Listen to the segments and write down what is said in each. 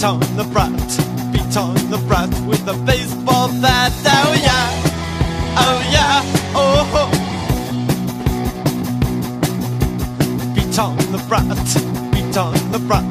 beat on the brat, beat on the brat with a baseball bat. Oh yeah, oh yeah, oh. Ho. Beat on the brat, beat on the brat,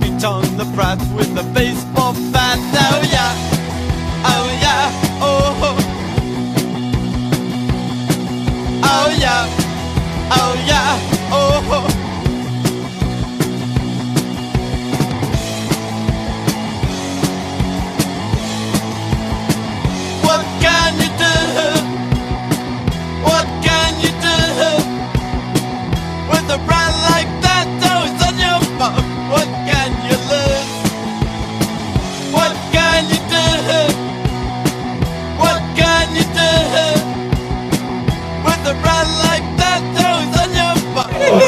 beat on the brat with a baseball bat. Oh yeah.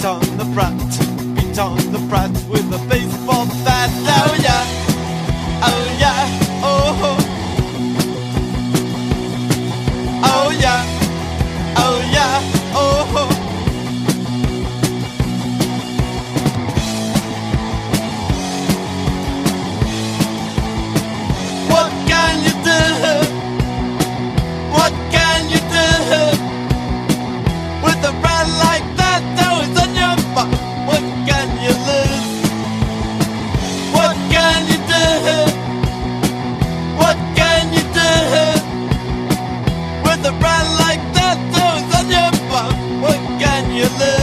Beat on the front, beat on the front with a baseball bat, oh yeah. you there.